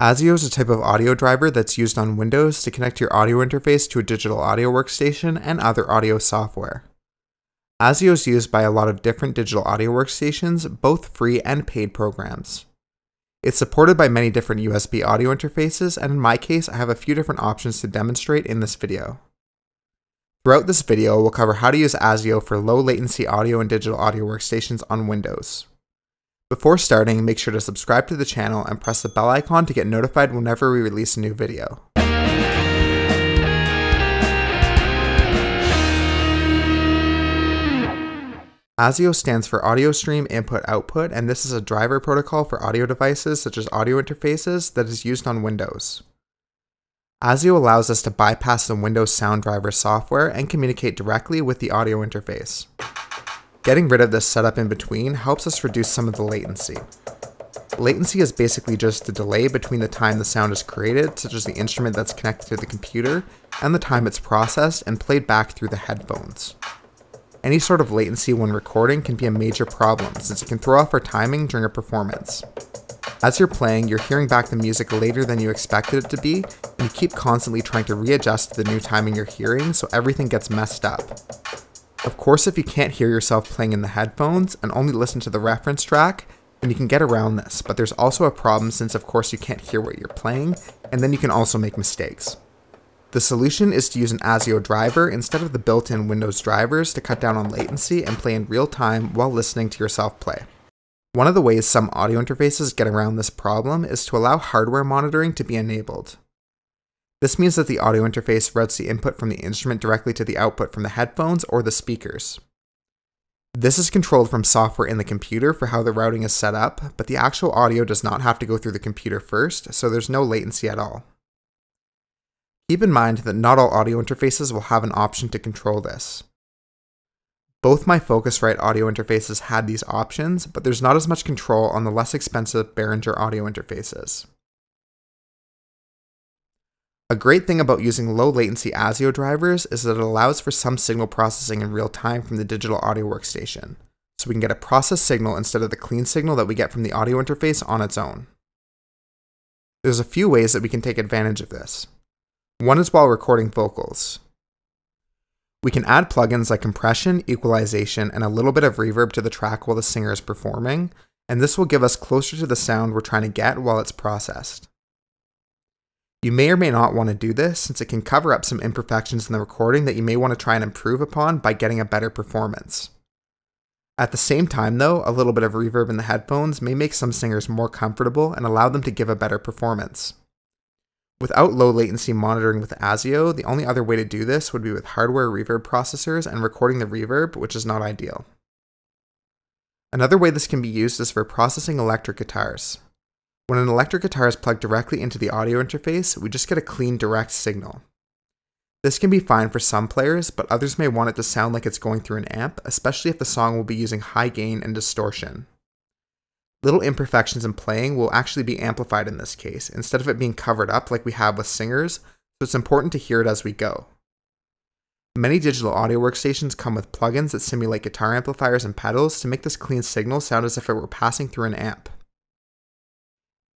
ASIO is a type of audio driver that's used on Windows to connect your audio interface to a digital audio workstation and other audio software. ASIO is used by a lot of different digital audio workstations, both free and paid programs. It's supported by many different USB audio interfaces, and in my case, I have a few different options to demonstrate in this video. Throughout this video, we'll cover how to use ASIO for low latency audio and digital audio workstations on Windows. Before starting, make sure to subscribe to the channel and press the bell icon to get notified whenever we release a new video. ASIO stands for Audio Stream Input Output, and this is a driver protocol for audio devices such as audio interfaces that is used on Windows. ASIO allows us to bypass the Windows Sound Driver software and communicate directly with the audio interface. Getting rid of this setup in between helps us reduce some of the latency. Latency is basically just the delay between the time the sound is created, such as the instrument that's connected to the computer, and the time it's processed and played back through the headphones. Any sort of latency when recording can be a major problem, since it can throw off our timing during a performance. As you're playing, you're hearing back the music later than you expected it to be, and you keep constantly trying to readjust the new timing you're hearing so everything gets messed up. Of course, if you can't hear yourself playing in the headphones and only listen to the reference track, then you can get around this, but there's also a problem since of course you can't hear what you're playing, and then you can also make mistakes. The solution is to use an ASIO driver instead of the built-in Windows drivers to cut down on latency and play in real time while listening to yourself play. One of the ways some audio interfaces get around this problem is to allow hardware monitoring to be enabled. This means that the audio interface routes the input from the instrument directly to the output from the headphones or the speakers. This is controlled from software in the computer for how the routing is set up, but the actual audio does not have to go through the computer first, so there's no latency at all. Keep in mind that not all audio interfaces will have an option to control this. Both my Focusrite audio interfaces had these options, but there's not as much control on the less expensive Behringer audio interfaces. A great thing about using low latency ASIO drivers is that it allows for some signal processing in real time from the digital audio workstation, so we can get a processed signal instead of the clean signal that we get from the audio interface on its own. There's a few ways that we can take advantage of this. One is while recording vocals. We can add plugins like compression, equalization, and a little bit of reverb to the track while the singer is performing, and this will give us closer to the sound we're trying to get while it's processed. You may or may not want to do this since it can cover up some imperfections in the recording that you may want to try and improve upon by getting a better performance. At the same time though, a little bit of reverb in the headphones may make some singers more comfortable and allow them to give a better performance. Without low latency monitoring with ASIO, the only other way to do this would be with hardware reverb processors and recording the reverb, which is not ideal. Another way this can be used is for processing electric guitars. When an electric guitar is plugged directly into the audio interface, we just get a clean direct signal. This can be fine for some players, but others may want it to sound like it's going through an amp, especially if the song will be using high gain and distortion. Little imperfections in playing will actually be amplified in this case, instead of it being covered up like we have with singers, so it's important to hear it as we go. Many digital audio workstations come with plugins that simulate guitar amplifiers and pedals to make this clean signal sound as if it were passing through an amp.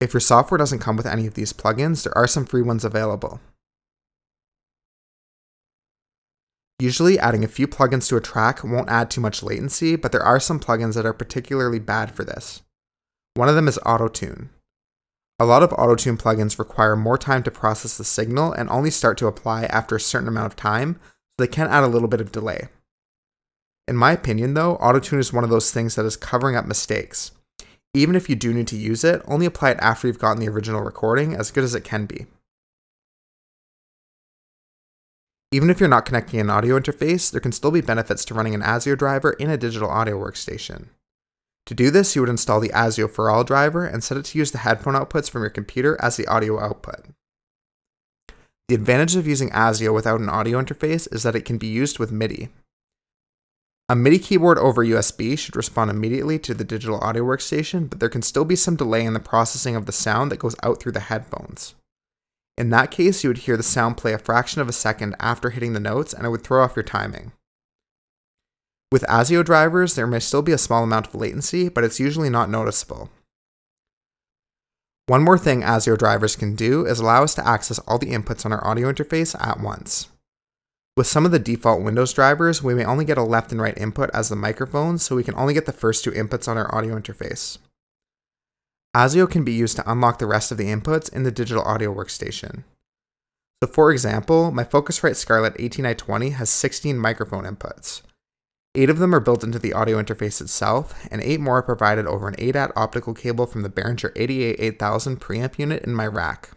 If your software doesn't come with any of these plugins, there are some free ones available. Usually, adding a few plugins to a track won't add too much latency, but there are some plugins that are particularly bad for this. One of them is Auto-Tune. A lot of Auto-Tune plugins require more time to process the signal and only start to apply after a certain amount of time, so they can add a little bit of delay. In my opinion, though, Auto-Tune is one of those things that is covering up mistakes. Even if you do need to use it, only apply it after you've gotten the original recording, as good as it can be. Even if you're not connecting an audio interface, there can still be benefits to running an ASIO driver in a digital audio workstation. To do this, you would install the ASIO4ALL driver and set it to use the headphone outputs from your computer as the audio output. The advantage of using ASIO without an audio interface is that it can be used with MIDI. A MIDI keyboard over USB should respond immediately to the digital audio workstation, but there can still be some delay in the processing of the sound that goes out through the headphones. In that case, you would hear the sound play a fraction of a second after hitting the notes and it would throw off your timing. With ASIO drivers, there may still be a small amount of latency, but it's usually not noticeable. One more thing ASIO drivers can do is allow us to access all the inputs on our audio interface at once. With some of the default Windows drivers, we may only get a left and right input as the microphone, so we can only get the first two inputs on our audio interface. ASIO can be used to unlock the rest of the inputs in the digital audio workstation. So for example, my Focusrite Scarlett 18i20 has 16 microphone inputs. 8 of them are built into the audio interface itself, and 8 more are provided over an ADAT optical cable from the Behringer ADA8000 preamp unit in my rack.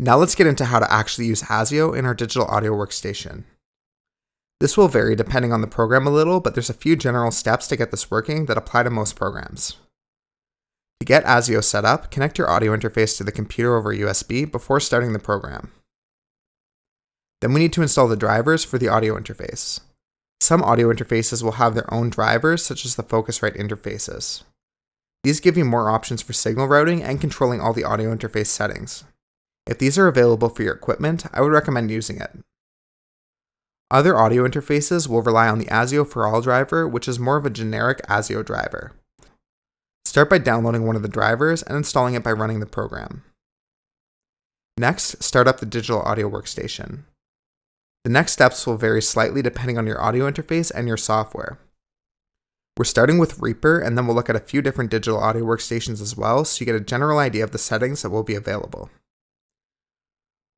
Now let's get into how to actually use ASIO in our digital audio workstation. This will vary depending on the program a little, but there's a few general steps to get this working that apply to most programs. To get ASIO set up, connect your audio interface to the computer over USB before starting the program. Then we need to install the drivers for the audio interface. Some audio interfaces will have their own drivers, such as the Focusrite interfaces. These give you more options for signal routing and controlling all the audio interface settings. If these are available for your equipment, I would recommend using it. Other audio interfaces will rely on the ASIO4ALL driver, which is more of a generic ASIO driver. Start by downloading one of the drivers and installing it by running the program. Next, start up the digital audio workstation. The next steps will vary slightly depending on your audio interface and your software. We're starting with Reaper and then we'll look at a few different digital audio workstations as well so you get a general idea of the settings that will be available.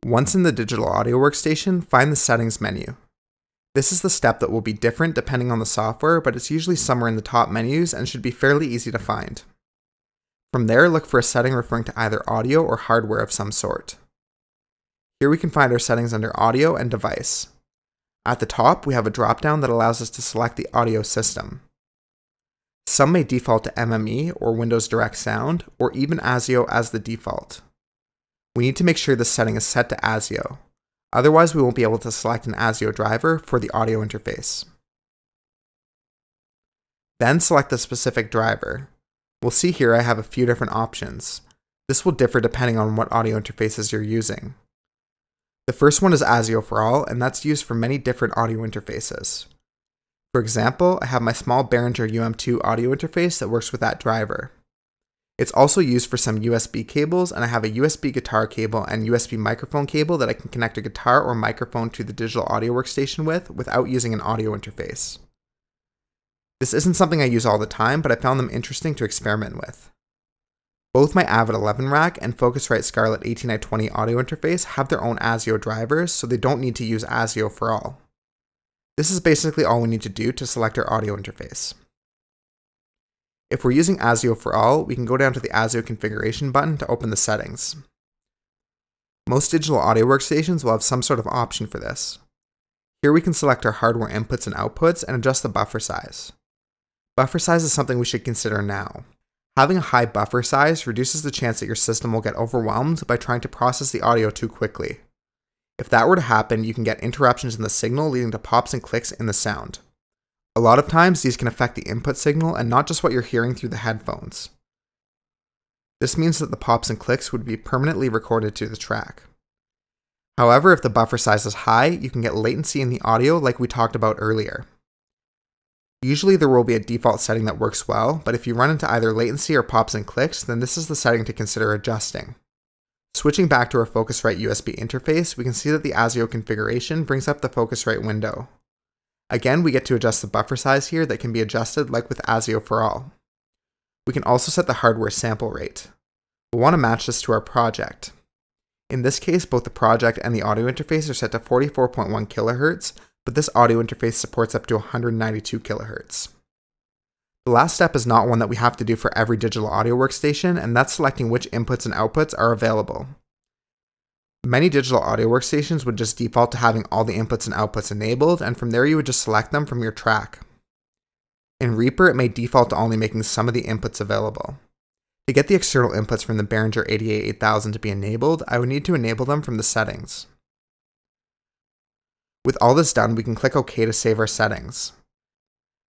Once in the digital audio workstation, find the settings menu. This is the step that will be different depending on the software, but it's usually somewhere in the top menus and should be fairly easy to find. From there, look for a setting referring to either audio or hardware of some sort. Here we can find our settings under audio and device. At the top, we have a dropdown that allows us to select the audio system. Some may default to MME or Windows Direct Sound, or even ASIO as the default we need to make sure this setting is set to ASIO. Otherwise, we won't be able to select an ASIO driver for the audio interface. Then select the specific driver. We'll see here I have a few different options. This will differ depending on what audio interfaces you're using. The first one is ASIO4ALL, and that's used for many different audio interfaces. For example, I have my small Behringer UM2 audio interface that works with that driver. It's also used for some USB cables, and I have a USB guitar cable and USB microphone cable that I can connect a guitar or microphone to the digital audio workstation with without using an audio interface. This isn't something I use all the time, but I found them interesting to experiment with. Both my Avid 11 rack and Focusrite Scarlett 18i20 audio interface have their own ASIO drivers, so they don't need to use ASIO4ALL. This is basically all we need to do to select our audio interface. If we're using ASIO4ALL, we can go down to the ASIO configuration button to open the settings. Most digital audio workstations will have some sort of option for this. Here we can select our hardware inputs and outputs and adjust the buffer size. Buffer size is something we should consider now. Having a high buffer size reduces the chance that your system will get overwhelmed by trying to process the audio too quickly. If that were to happen, you can get interruptions in the signal leading to pops and clicks in the sound. A lot of times, these can affect the input signal and not just what you're hearing through the headphones. This means that the pops and clicks would be permanently recorded to the track. However, if the buffer size is high, you can get latency in the audio like we talked about earlier. Usually there will be a default setting that works well, but if you run into either latency or pops and clicks, then this is the setting to consider adjusting. Switching back to our Focusrite USB interface, we can see that the ASIO configuration brings up the Focusrite window. Again, we get to adjust the buffer size here that can be adjusted like with ASIO4ALL. We can also set the hardware sample rate. We'll want to match this to our project. In this case, both the project and the audio interface are set to 44.1 kHz, but this audio interface supports up to 192 kHz. The last step is not one that we have to do for every digital audio workstation, and that's selecting which inputs and outputs are available. Many digital audio workstations would just default to having all the inputs and outputs enabled, and from there you would just select them from your track. In Reaper, it may default to only making some of the inputs available. To get the external inputs from the Behringer ADA8000 to be enabled, I would need to enable them from the settings. With all this done, we can click OK to save our settings.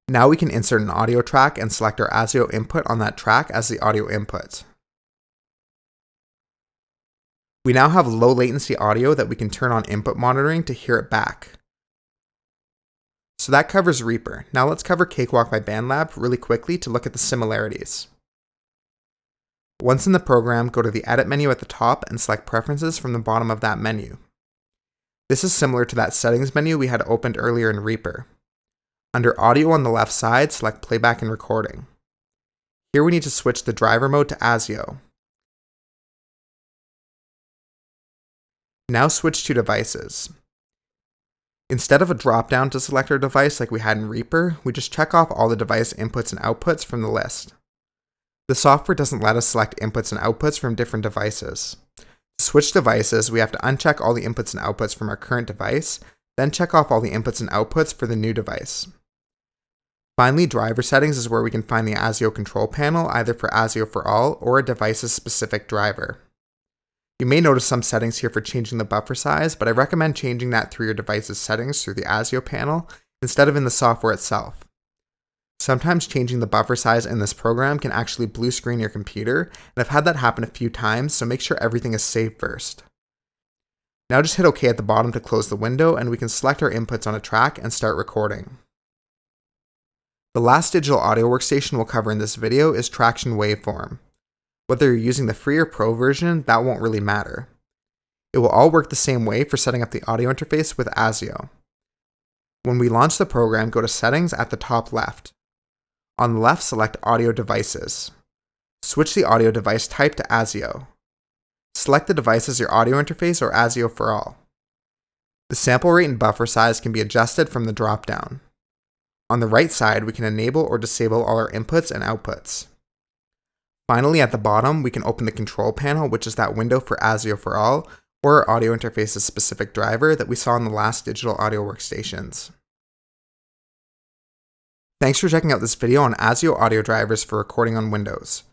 Now we can insert an audio track and select our ASIO input on that track as the audio input. We now have low latency audio that we can turn on input monitoring to hear it back. So that covers Reaper. Now let's cover Cakewalk by BandLab really quickly to look at the similarities. Once in the program, go to the Edit menu at the top and select Preferences from the bottom of that menu. This is similar to that Settings menu we had opened earlier in Reaper. Under Audio on the left side, select Playback and Recording. Here we need to switch the driver mode to ASIO. Now switch to Devices. Instead of a drop-down to select our device like we had in Reaper, we just check off all the device inputs and outputs from the list. The software doesn't let us select inputs and outputs from different devices. To switch devices, we have to uncheck all the inputs and outputs from our current device, then check off all the inputs and outputs for the new device. Finally, driver settings is where we can find the ASIO control panel either for ASIO4ALL or a device's specific driver. You may notice some settings here for changing the buffer size, but I recommend changing that through your device's settings through the ASIO panel instead of in the software itself. Sometimes changing the buffer size in this program can actually blue screen your computer, and I've had that happen a few times, so make sure everything is saved first. Now just hit OK at the bottom to close the window, and we can select our inputs on a track and start recording. The last digital audio workstation we'll cover in this video is Tracktion Waveform. Whether you're using the free or pro version, that won't really matter. It will all work the same way for setting up the audio interface with ASIO. When we launch the program, go to Settings at the top left. On the left, select Audio Devices. Switch the audio device type to ASIO. Select the device as your audio interface or ASIO4ALL. The sample rate and buffer size can be adjusted from the drop-down. On the right side, we can enable or disable all our inputs and outputs. Finally, at the bottom, we can open the control panel, which is that window for ASIO4ALL, or our audio interface's specific driver that we saw in the last digital audio workstations. Thanks for checking out this video on ASIO audio drivers for recording on Windows.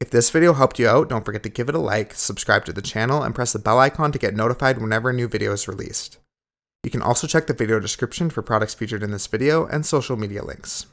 If this video helped you out, don't forget to give it a like, subscribe to the channel, and press the bell icon to get notified whenever a new video is released. You can also check the video description for products featured in this video and social media links.